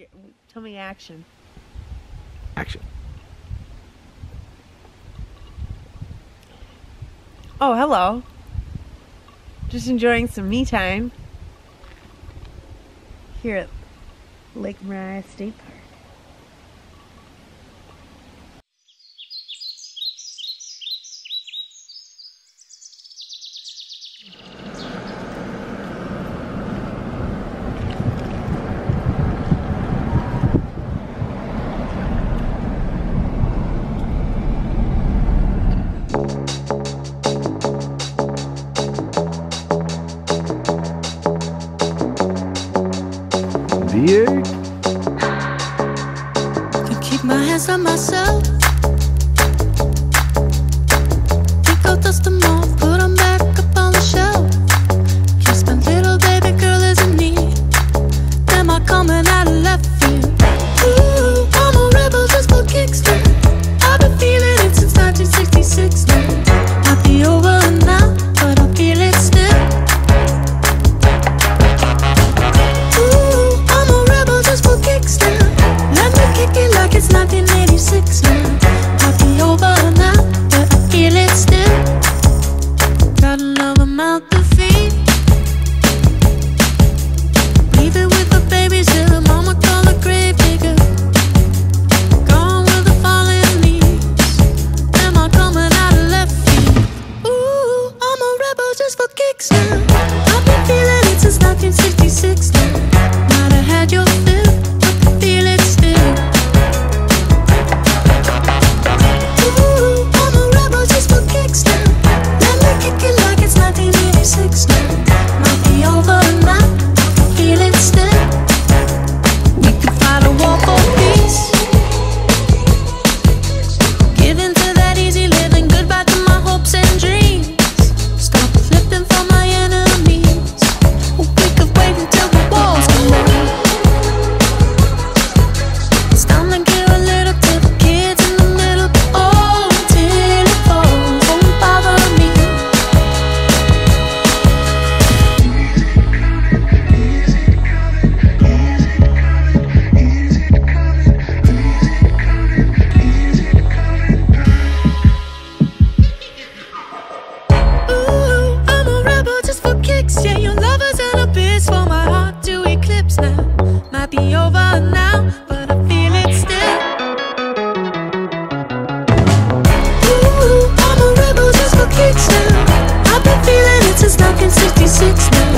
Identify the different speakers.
Speaker 1: Yeah, Tell me action.
Speaker 2: Action.
Speaker 1: Oh, hello. Just enjoying some me time here at Lake Maria State Park.
Speaker 2: B8.
Speaker 3: Can keep my hands on myself. Them off, back up on the shelf. Little baby girl need. Am I coming six. now I've been feeling it since 1966 now.